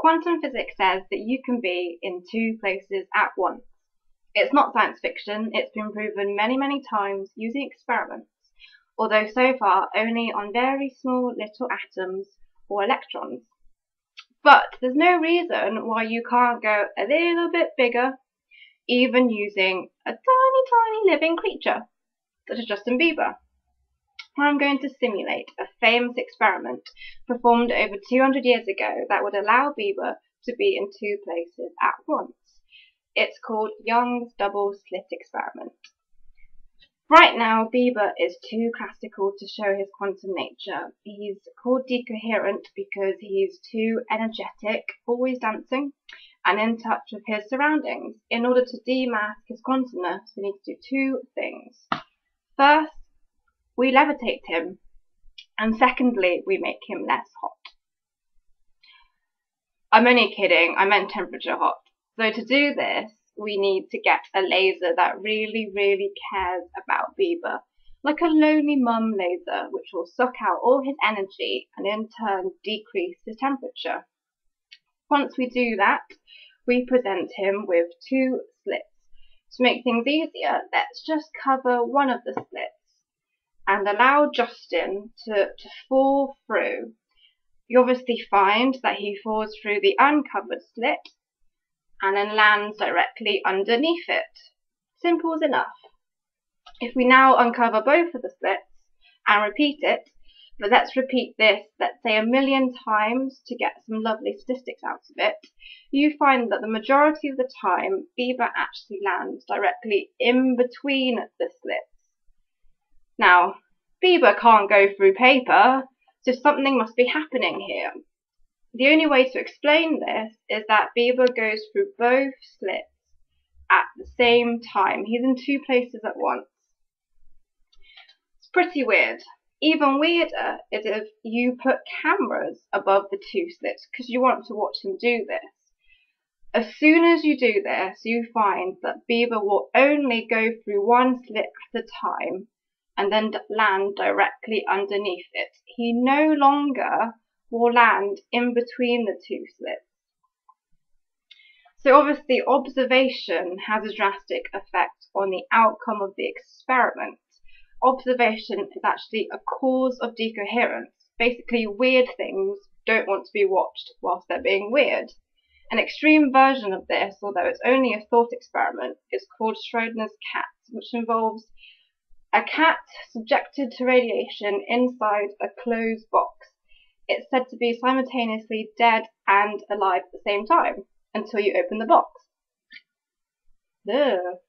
Quantum physics says that you can be in two places at once. It's not science fiction, it's been proven many, many times using experiments, although so far only on very small little atoms or electrons. But there's no reason why you can't go a little bit bigger, even using a tiny, tiny living creature, such as Justin Bieber. I'm going to simulate a famous experiment performed over 200 years ago that would allow Bieber to be in two places at once. It's called Young's double slit experiment. Right now, Bieber is too classical to show his quantum nature. He's called decoherent because he's too energetic, always dancing, and in touch with his surroundings. In order to demask his quantumness, we need to do two things. First, we levitate him, and secondly, we make him less hot. I'm only kidding, I meant temperature hot. So to do this, we need to get a laser that really, really cares about Bieber, like a lonely mum laser, which will suck out all his energy and in turn decrease his temperature. Once we do that, we present him with two slits. To make things easier, let's just cover one of the slits and allow Justin to, to fall through. You obviously find that he falls through the uncovered slit and then lands directly underneath it. Simple as enough. If we now uncover both of the slits and repeat it, but let's repeat this, let's say a million times to get some lovely statistics out of it, you find that the majority of the time Bieber actually lands directly in between the slits. Now, Bieber can't go through paper, so something must be happening here. The only way to explain this is that Bieber goes through both slits at the same time. He's in two places at once. It's pretty weird. Even weirder is if you put cameras above the two slits because you want to watch him do this. As soon as you do this, you find that Bieber will only go through one slit at a time and then land directly underneath it. He no longer will land in between the two slits. So obviously observation has a drastic effect on the outcome of the experiment. Observation is actually a cause of decoherence. Basically weird things don't want to be watched whilst they're being weird. An extreme version of this, although it's only a thought experiment, is called Schrodinger's cat, which involves a cat subjected to radiation inside a closed box. It's said to be simultaneously dead and alive at the same time until you open the box. Ugh.